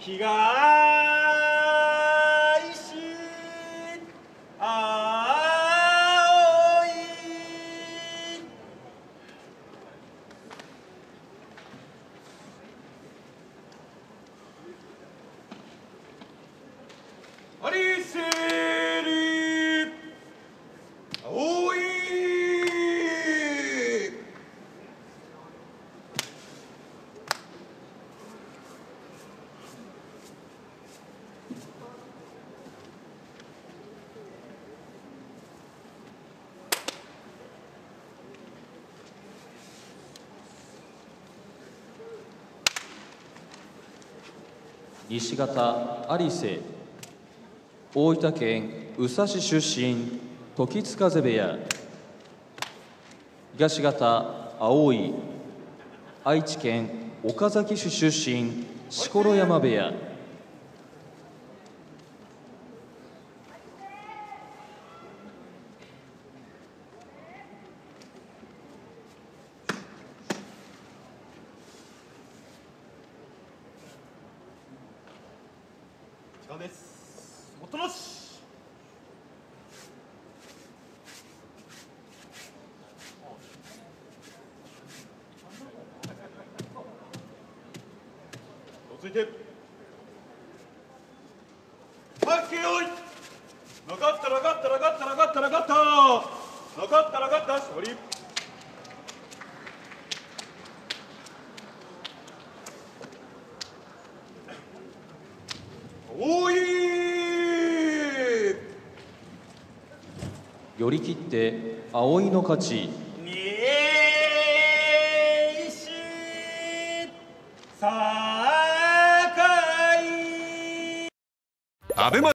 東青いアリスリ青い西方有瀬大分県宇佐市出身時津風部屋東方青い愛知県岡崎市出身錣山部屋。間です。もっともし続いて負けよいなかったなかったなかったなかったなかったなかった勝利おい寄り切って葵の勝ち。さかい